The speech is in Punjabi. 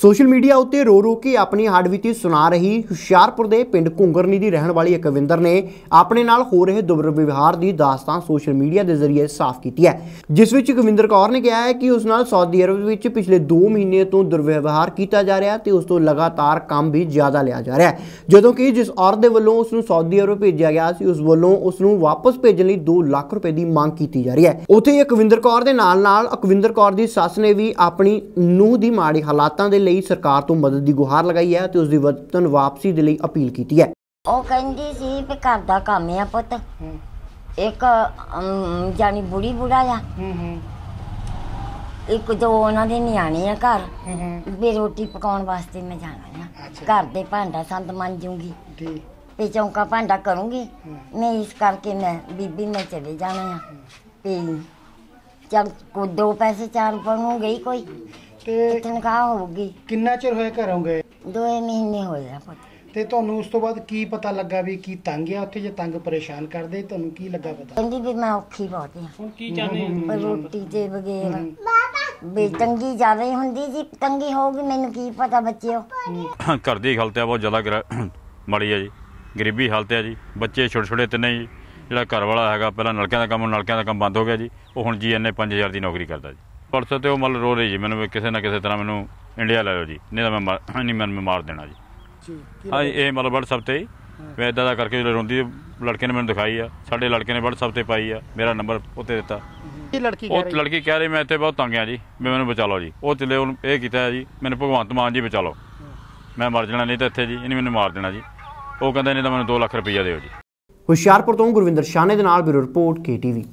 ਸੋਸ਼ਲ ਮੀਡੀਆ ਉੱਤੇ ਰੋ ਰੋ ਕੇ ਆਪਣੀ ਹੱਡਬੀਤੀ ਸੁਣਾ ਰਹੀ ਹੁਸ਼ਿਆਰਪੁਰ ਦੇ ਪਿੰਡ ਘੁੰਗਰਨੀ ਦੀ ਰਹਿਣ ਵਾਲੀ ਇਕਵਿੰਦਰ ਨੇ ਆਪਣੇ ਨਾਲ ਹੋ ਰਹੇ ਦੁਰਵਿਵਹਾਰ ਦੀ ਦਾਸਤਾਨ ਸੋਸ਼ਲ ਮੀਡੀਆ ਦੇ ਜ਼ਰੀਏ ਸਾਫ਼ ਕੀਤੀ ਹੈ। ਜਿਸ ਵਿੱਚ ਇਕਵਿੰਦਰ ਕੌਰ ਨੇ ਕਿਹਾ ਹੈ ਕਿ ਉਸ ਨਾਲ ਸਾਊਦੀ ਅਰਬ ਵਿੱਚ ਪਿਛਲੇ 2 ਮਹੀਨੇ ਤੋਂ ਦੁਰਵਿਵਹਾਰ ਕੀਤਾ ਜਾ ਰਿਹਾ ਤੇ ਉਸ ਤੋਂ ਲਗਾਤਾਰ ਕੰਮ ਵੀ ਜ਼ਿਆਦਾ ਲਿਆ ਜਾ ਰਿਹਾ ਜਦੋਂ ਕਿ ਜਿਸ ਔਰਤ ਦੇ ਵੱਲੋਂ ਉਸ ਨੂੰ ਸਾਊਦੀ ਅਰਬ ਭੇਜਿਆ ਗਿਆ ਸੀ, ਉਸ ਵੱਲੋਂ ਉਸ ਨੂੰ ਵਾਪਸ ਭੇਜਣ ਲਈ 2 ਲੱਖ ਰੁਪਏ ਦੀ ਮੰਗ ਕੀਤੀ ਜਾ ਰਹੀ ਹੈ। ਉੱਥੇ ਇਕਵਿੰਦਰ ਕੌਰ ਦੇ ਨਾਲ ਨਾਲ ਇਕਵਿੰਦਰ ਕੌਰ ਦੀ ਸੱਸ ਨੇ ਵੀ ਆਪਣੀ ਨੂੰਹ ਦੀ ਮਾੜੀ ਹਾਲਾਤਾਂ ਦੇ ਲਈ ਸਰਕਾਰ ਤੋਂ ਮਦਦ ਦੀ ਗੁਹਾਰ ਲਗਾਈ ਹੈ ਤੇ ਉਸ ਦੀ ਵਤਨ ਵਾਪਸੀ ਦੇ ਲਈ ਅਪੀਲ ਕੀਤੀ ਹੈ। ਉਹ ਕਹਿੰਦੀ ਸੀ ਵੀ ਘਰ ਦਾ ਕੰਮ ਆ ਪੁੱਤ। ਇੱਕ ਜਾਣੀ ਬੁੜੀ ਬੁੜਾ ਆ। ਹੂੰ ਹੂੰ। ਇੱਕ ਦੋ ਉਹਨਾਂ ਦੇ ਨਿਆਣੇ ਆ ਘਰ। ਹੂੰ ਹੂੰ। ਵੀ ਰੋਟੀ ਪਕਾਉਣ ਵਾਸਤੇ ਮੈਂ ਜਾਣਾ ਆ। ਘਰ ਦੇ ਭਾਂਡਾ ਸੰਦ ਮਾਂਜੂਗੀ ਠੀਕ ਤੇ ਚੌਂਕਾ ਭਾਂਡਾ ਕਰੂੰਗੀ। ਮੈਂ ਇਸ ਕਰਕੇ ਮੈਂ ਬੀਬੀ ਮੈਂ ਚਲੇ ਜਾਣਾ ਆ। ਤੇ ਚਲ ਕੋ ਦੋ ਪੈਸੇ ਚਾਰ ਬਣੂ ਗਈ ਕੋਈ। ਤੇ ਤਨਖਾਹ ਹੋਊਗੀ ਕਿੰਨਾ ਚਿਰ ਹੋਇਆ ਘਰੋਂ ਗਏ? ਦੋਏ ਮਹੀਨੇ ਹੋਏ ਆ ਪੁੱਤ। ਤੇ ਤੁਹਾਨੂੰ ਉਸ ਤੋਂ ਬਾਅਦ ਕੀ ਪਤਾ ਲੱਗਾ ਵੀ ਕੀ ਤੰਗ ਆ ਉੱਥੇ ਜੇ ਤੰਗ ਪਰੇਸ਼ਾਨ ਕਰਦੇ? ਤੁਹਾਨੂੰ ਕੀ ਲੱਗਾ ਪਤਾ? ਕਹਿੰਦੀ ਵੀ ਮੈਂ ਔਖੀ ਬਹੁਤ ਆ। ਹੁਣ ਕੀ ਚਾਹੁੰਦੇ? ਪਰ ਰੋਟੀ ਦੇ ਬਗੈਰ। ਵੀ ਤੰਗੀ ਜ਼ਿਆਦਾ ਹੀ ਹੁੰਦੀ ਜੀ। ਤੰਗੀ ਹੋਊਗੀ ਮੈਨੂੰ ਕੀ ਪਤਾ ਬੱਚਿਓ। ਘਰ ਦੀ ਹਾਲਤ ਹੈ ਬਹੁਤ ਜ਼ਿਆਦਾ ਗਰਾ- ਮਾੜੀ ਹੈ ਜੀ। ਗਰੀਬੀ ਹਾਲਤ ਹੈ ਜੀ। ਬੱਚੇ ਛੋਟੇ ਛੋਟੇ ਤਿੰਨੇ ਜੀ ਜਿਹੜਾ ਘਰ ਵਾਲਾ ਹੈਗਾ ਪਹਿਲਾਂ ਨਲਕਿਆਂ ਦਾ ਕੰਮ ਨਲਕਿਆਂ ਦਾ ਕੰਮ ਬੰਦ ਹੋ ਗਿਆ ਜੀ। ਉਹ ਹੁਣ ਜੀ ਐਨੇ 5000 ਦੀ ਨੌਕਰੀ ਕਰਦਾ ਜੀ। ਪਰਸੋਂ ਤੇ ਉਹ ਮਤਲਬ ਰੋ ਰਹੀ ਜੀ। ਮੈਨੂੰ ਵੀ ਕਿਸੇ ਨਾ ਕਿਸੇ ਤਰ੍ਹਾਂ ਮੈਨੂੰ ਇੰਡੀਆ ਲੈ ਲਓ ਜੀ। ਨਹੀਂ ਤਾਂ ਮੈਂ ਮਾਰ- ਨਹੀਂ ਮੈਨੂੰ ਮਾਰ ਦੇਣਾ ਜੀ। ਜੀ ਹਾਂ ਇਹ ਮਤਲਬ WhatsApp ਤੇ ਮੈਂ ਇਦਾਂ ਦਾ ਕਰਕੇ ਜਦੋਂ ਰੋਂਦੀ ਲੜਕੇ ਨੇ ਮੈਨੂੰ ਦਿਖਾਈ ਆ। ਸਾਡੇ ਲੜਕੇ ਨੇ WhatsApp ਤੇ ਪਾਈ ਆ। ਮੇਰਾ ਨੰਬਰ ਉੱਤੇ ਦਿੱਤਾ। ਇਹ ਲੜਕੀ ਉਹ ਕਹਿ ਰਹੀ? ਲੜਕੀ ਕਹਿ ਰਹੀ ਮੈਂ ਇੱਥੇ ਬਹੁਤ ਤੰਗ ਆ ਜੀ। ਵੀ ਮੈਨੂੰ ਬਚਾ ਲਓ ਜੀ। ਉਹ ਚਲੇ ਉਹਨੂੰ ਇਹ ਕੀਤਾ ਜੀ ਮੈਨੂੰ ਭਗਵੰਤ ਮਾਨ ਜੀ ਬਚਾ ਲਓ। ਮੈਂ ਮਰ ਜਾਣਾ ਨਹੀਂ ਤਾਂ ਇੱਥੇ ਜੀ। ਇਹਨੇ ਮੈਨੂੰ ਮਾਰ ਦੇਣਾ ਜੀ। ਉਹ ਕਹਿੰਦਾ ਨਹੀਂ ਤਾਂ ਮੈਨੂੰ 2 ਲੱਖ ਰੁਪਈਆ ਦਿਓ ਜੀ। ਹੁਸ਼ਿਆਰਪੁਰ ਤੋਂ ਗੁਰਵਿੰਦਰ ਸ਼ਾਨੇ ਦੇ ਨਾਲ ਬਿਊਰੋ ਰਿਪੋਰਟ ਕੇਟੀਵੀ